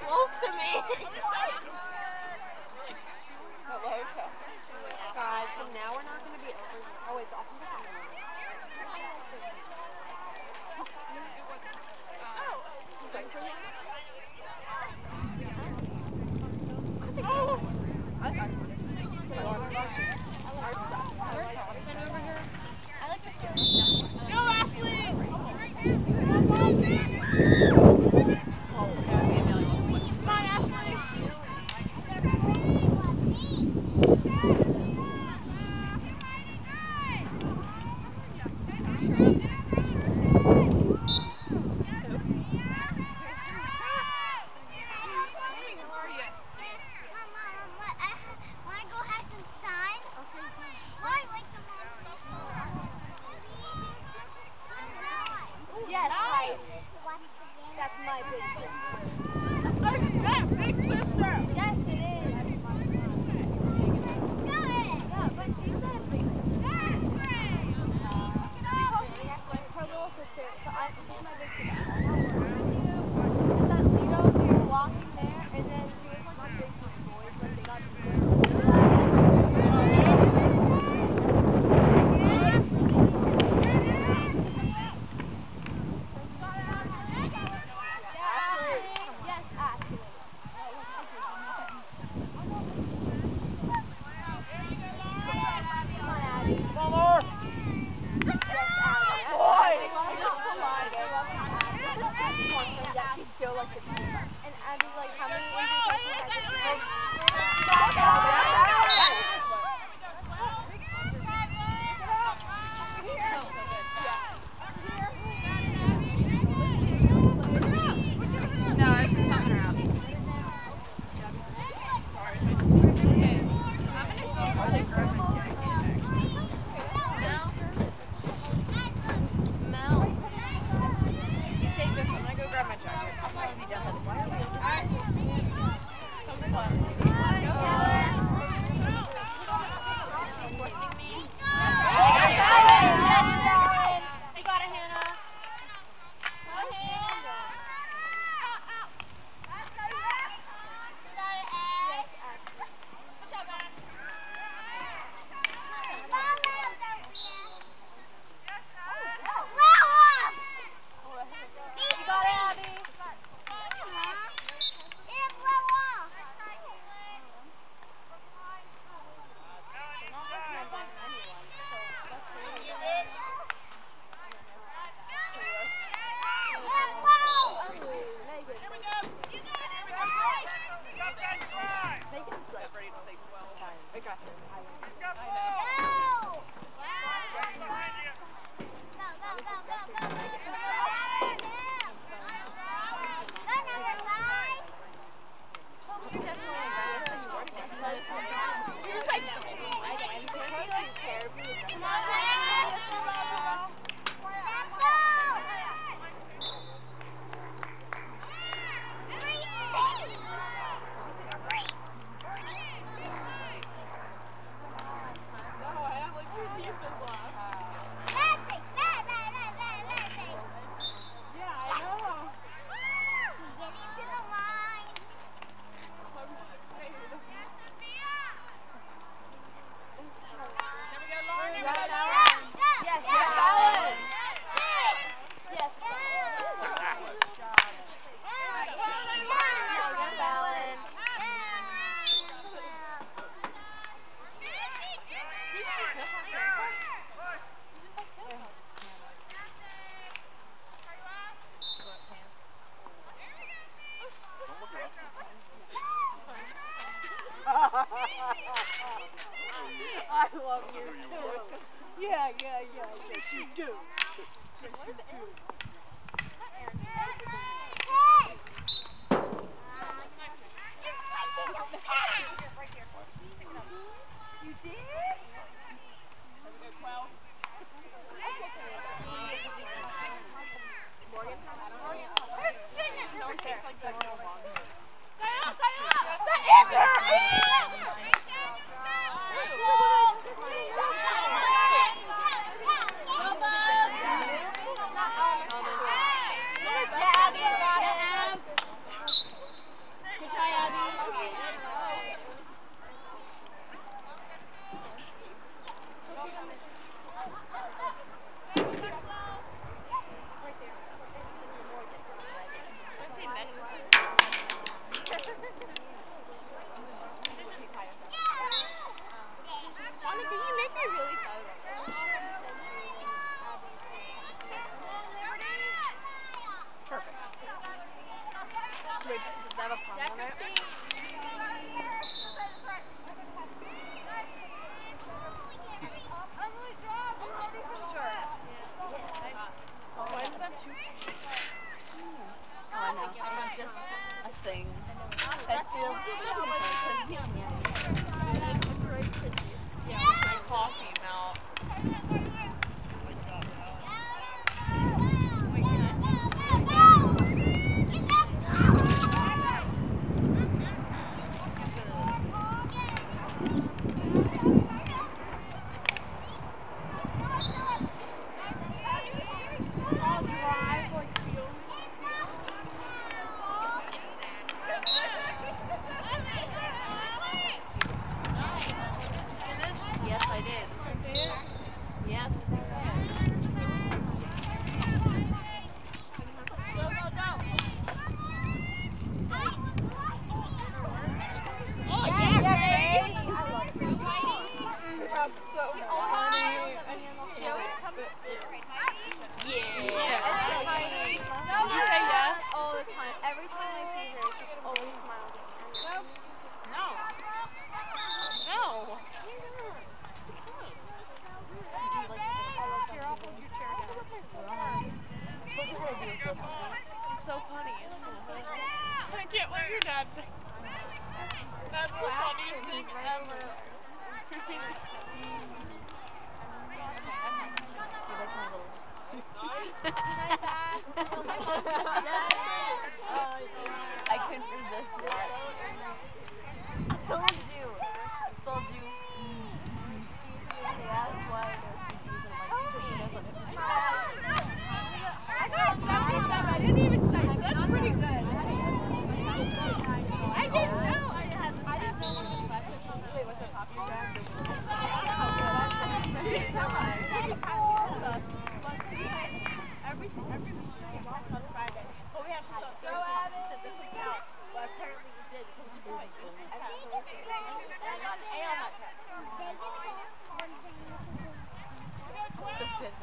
Close to me.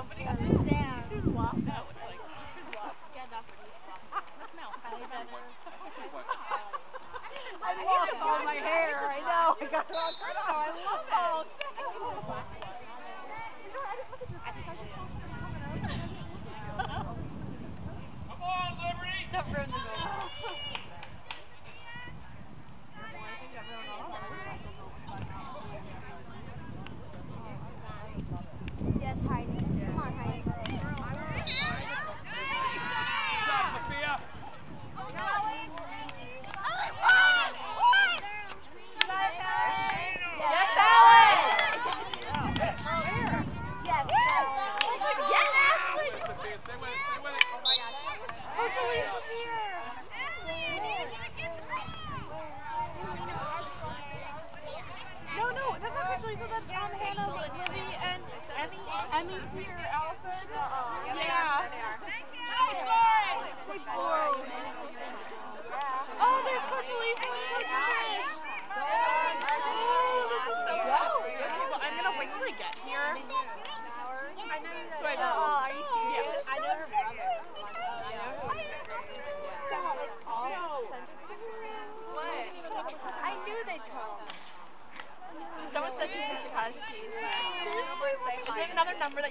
Nobody understands. You should walk that was like, you should walk. Get enough of Let's know. I lost all my hair. I know. I got it all cut off. Oh, I love it. Oh, Don't ruin the movie.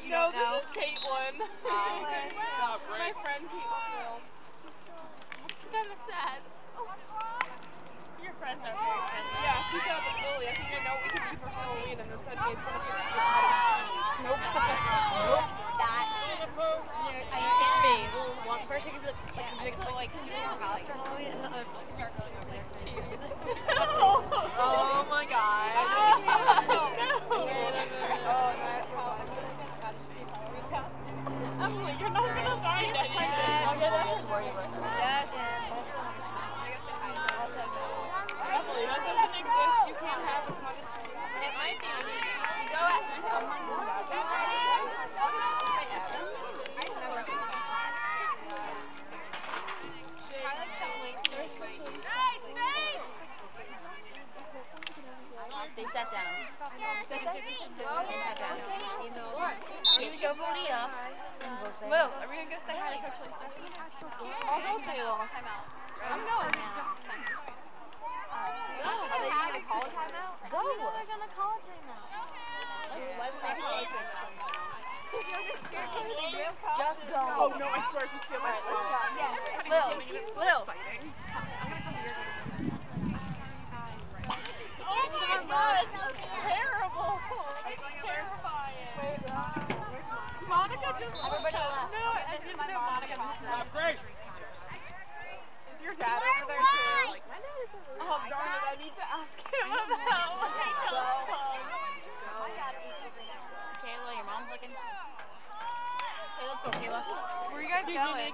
you no, know? No, this is Caitlin.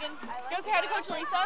Morgan. Let's go say hi to Coach Lisa.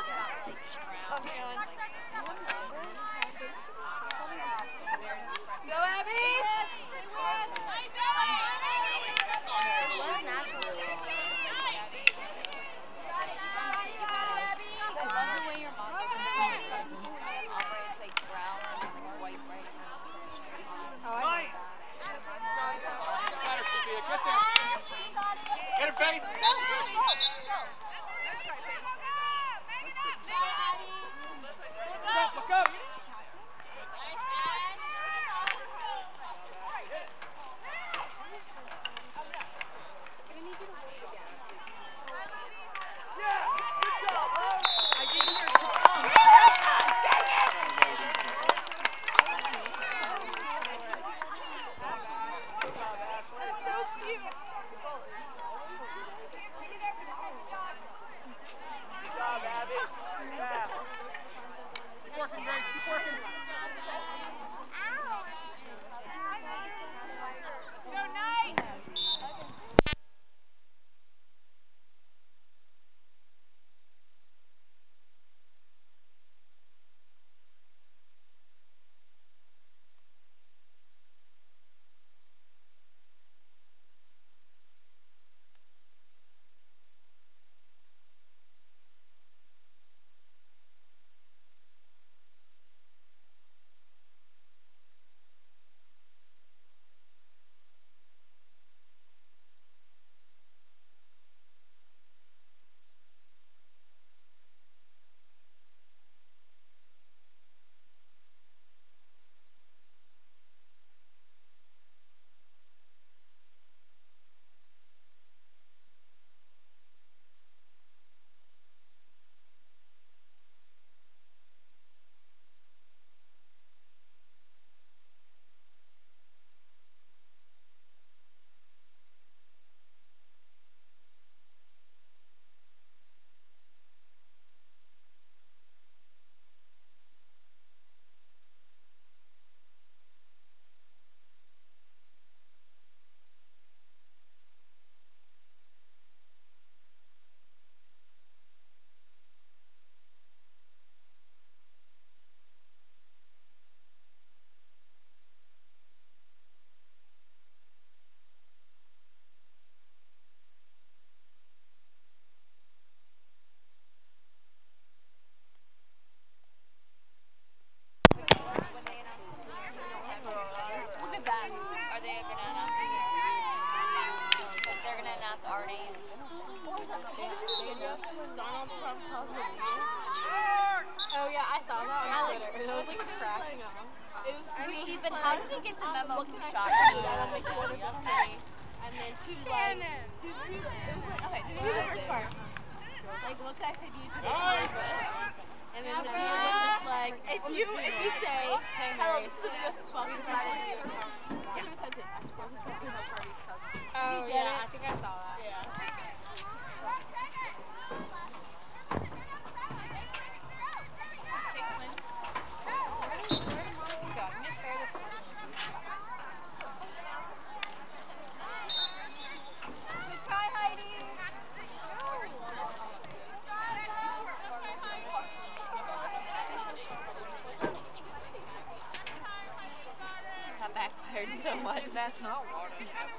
backfired so much. That's not water.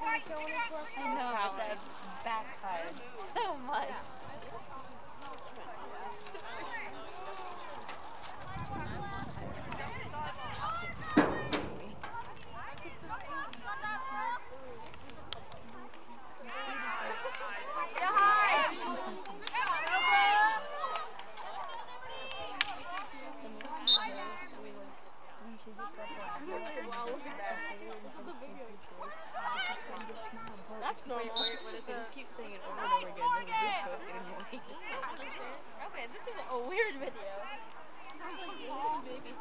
I know, but that backfired so much. normal. Wait, wait, what is it? Uh, you keep saying it over and over again. And just it okay, this is a weird video. Baby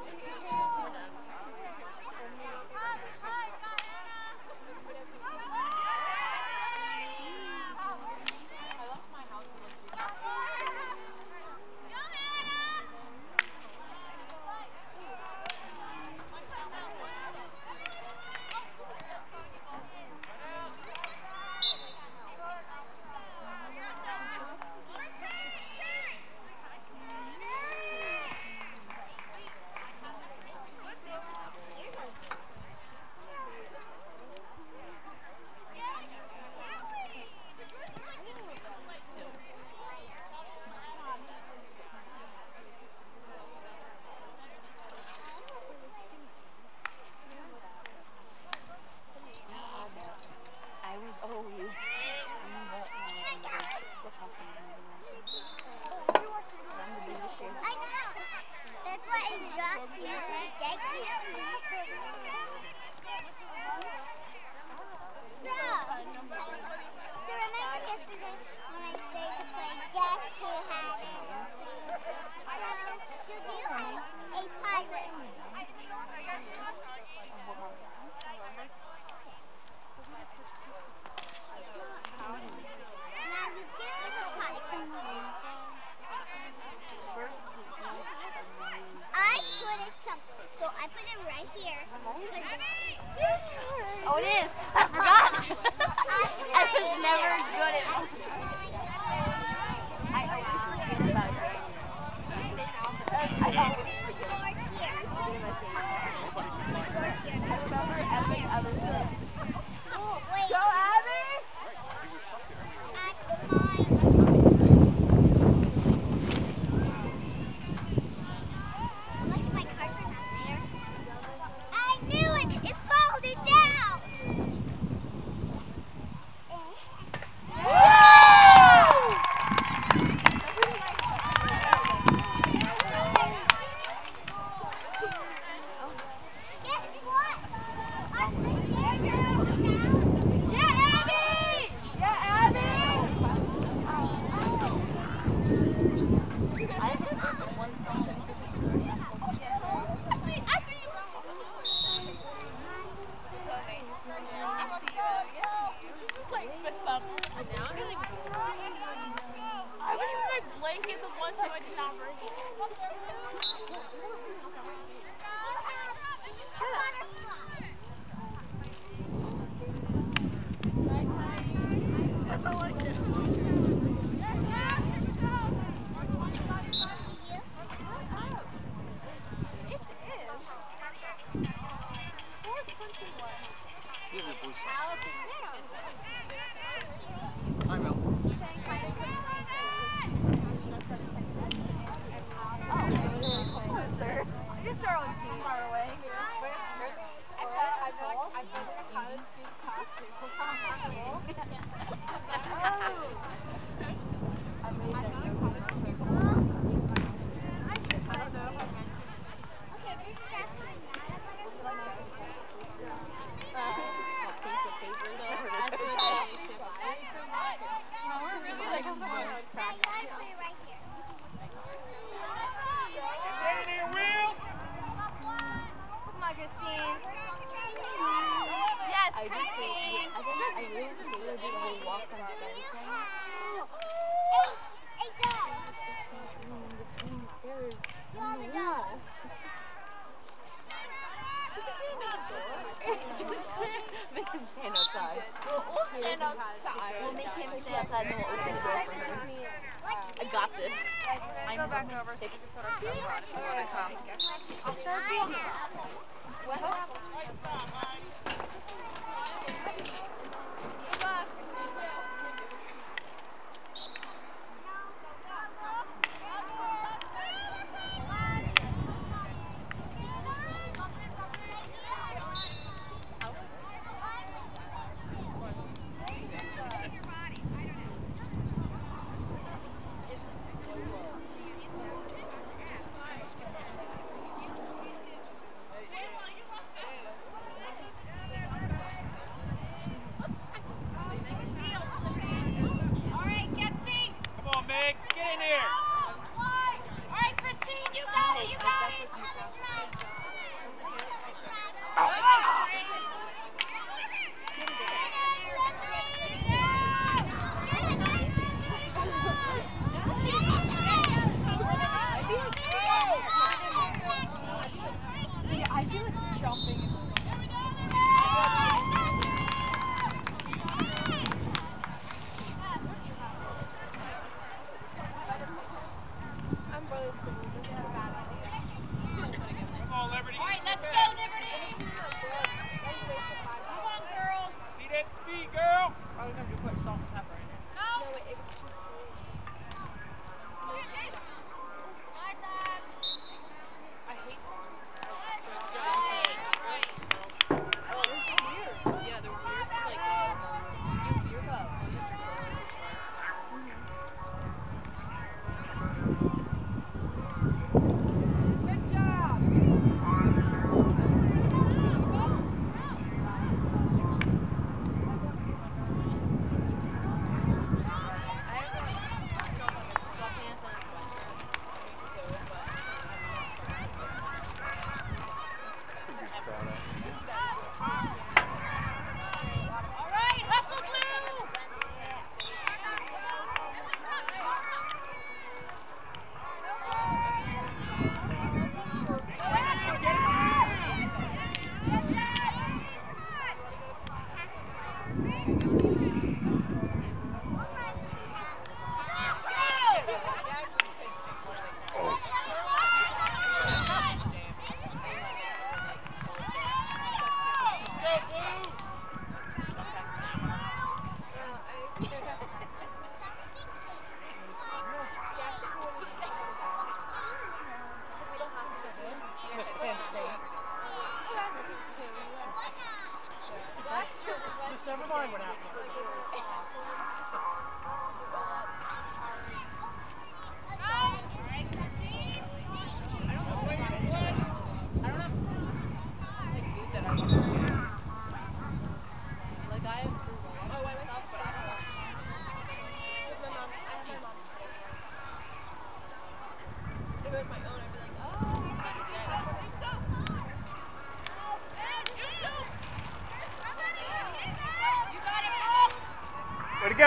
Yeah.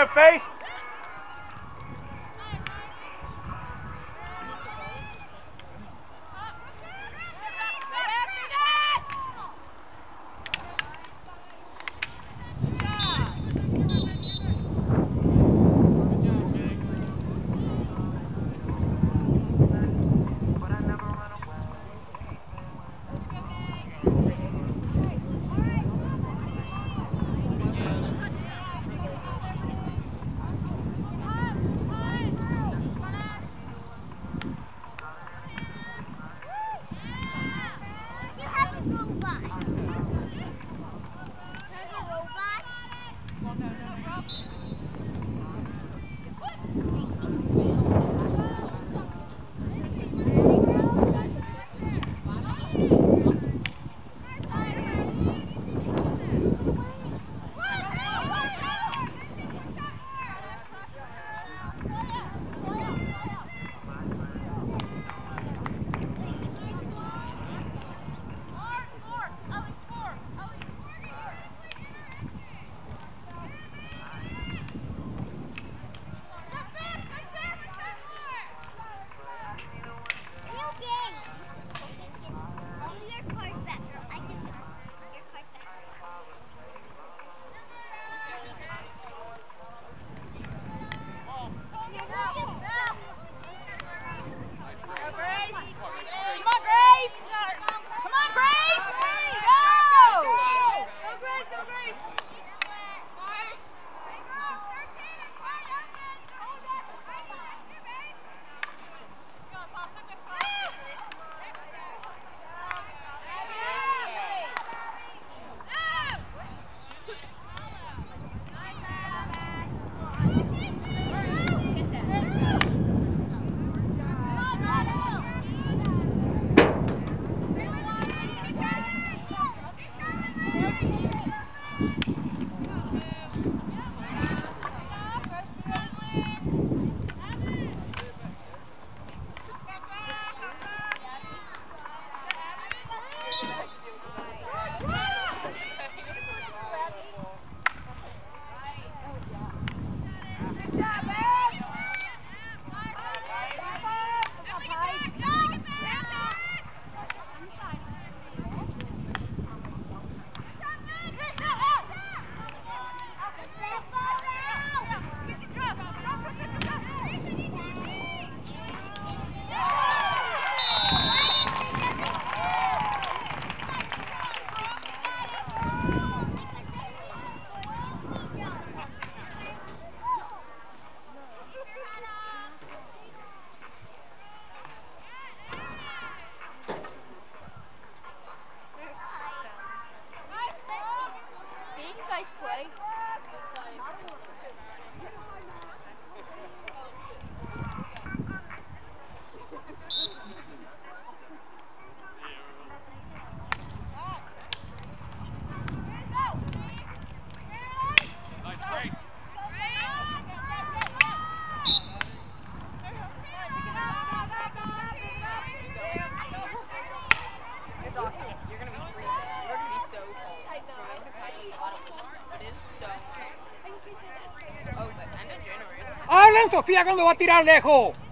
Go, Faith. Sofía, cuando va a tirar lejos!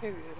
que vieron.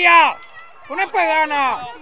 María! ¡Una pagana! Pues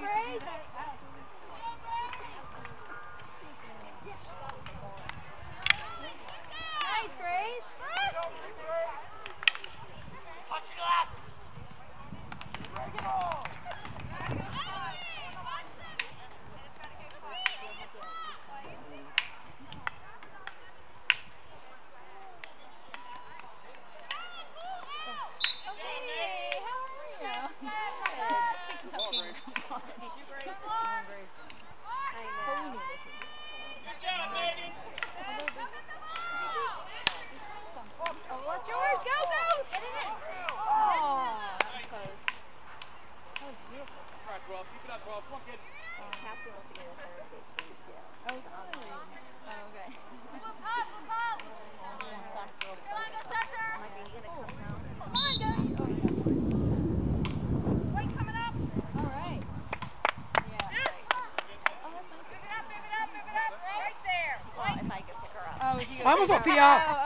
Oh, if you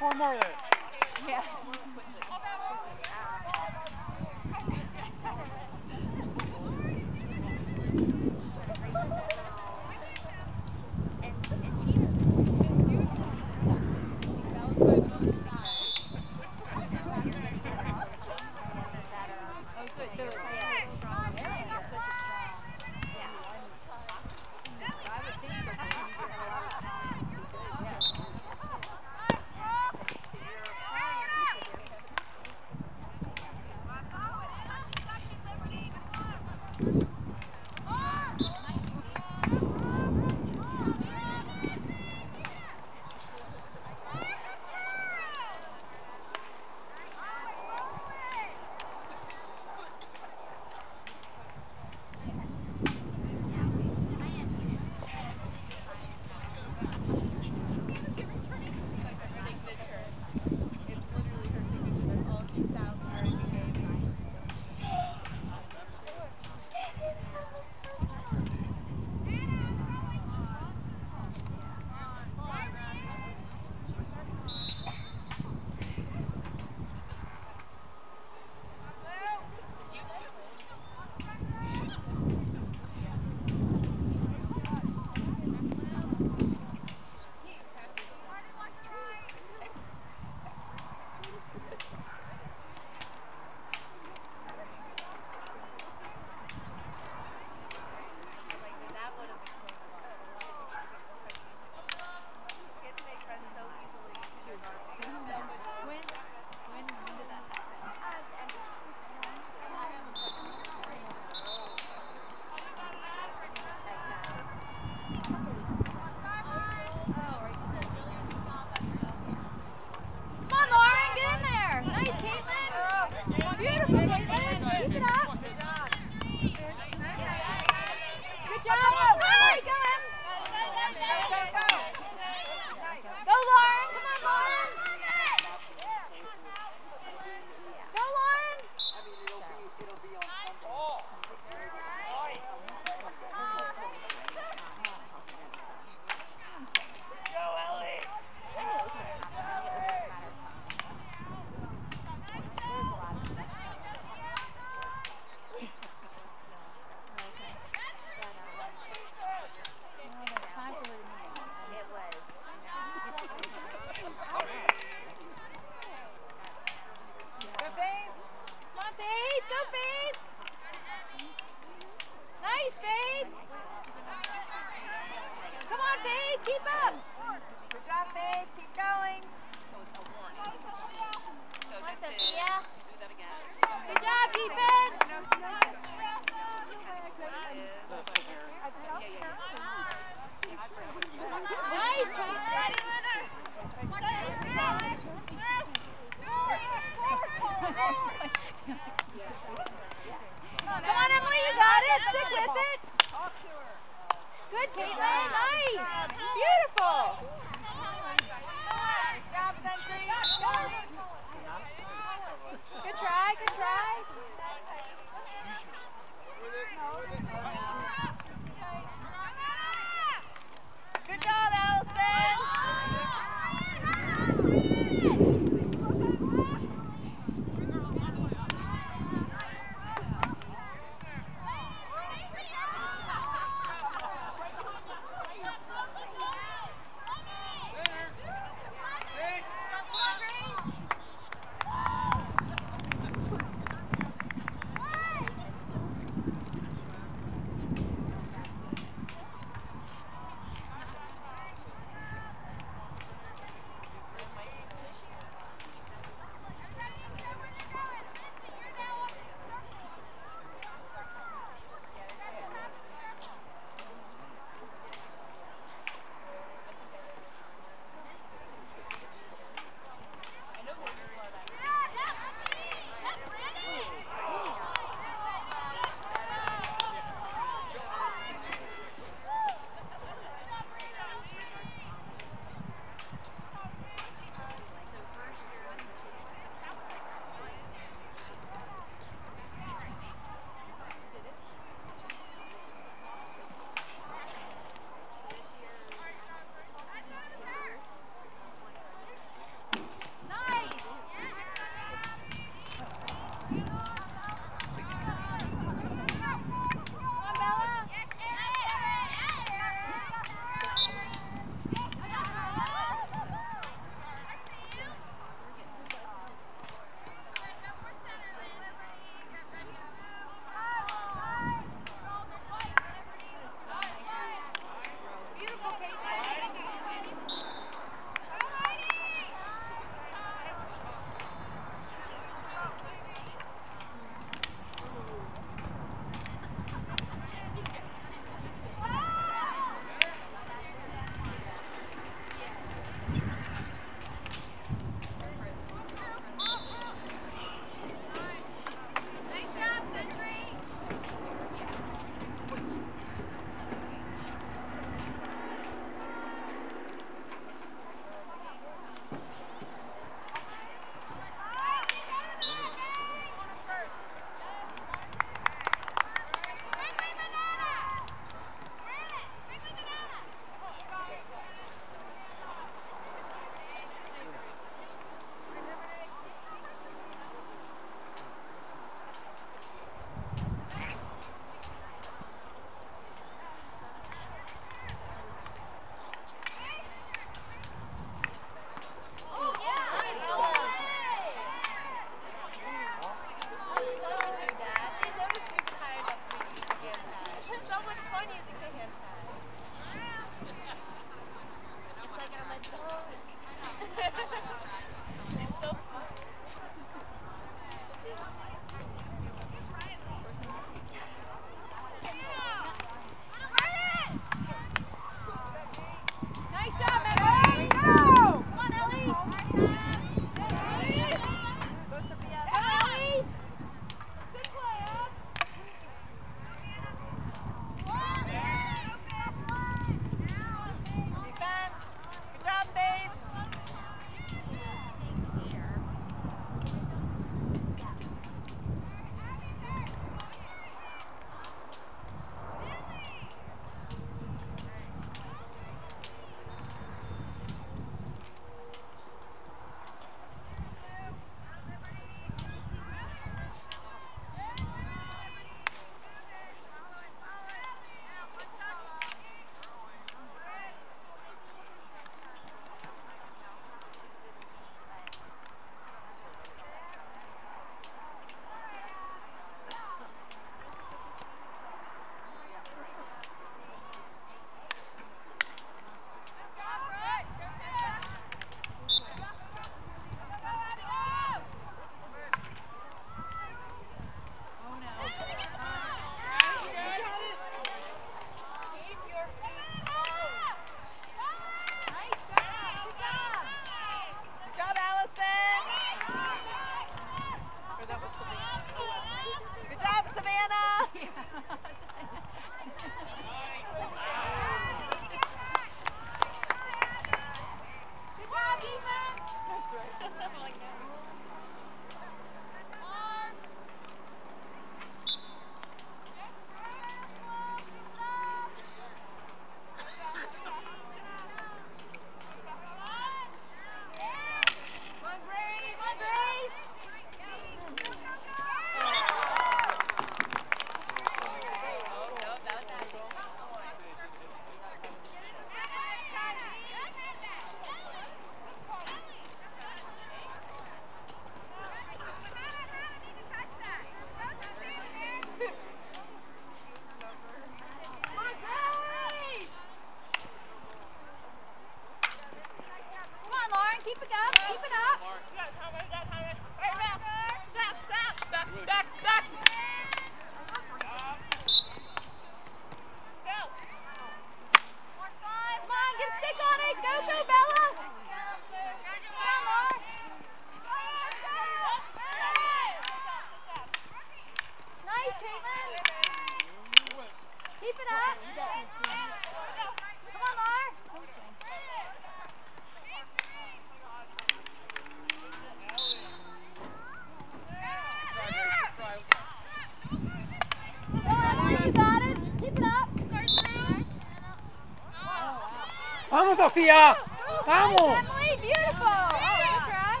Vamos, Sofía. Vamos. Emily, beautiful. Oh.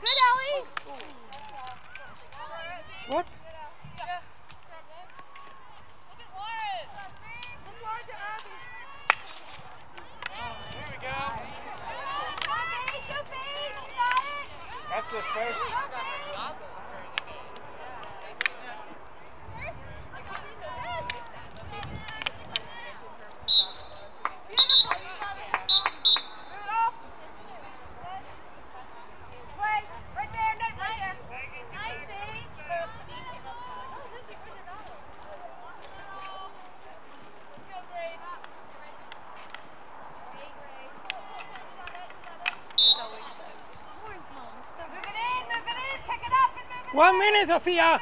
Good, Ellie. What? That's the first. One minute, Sofía.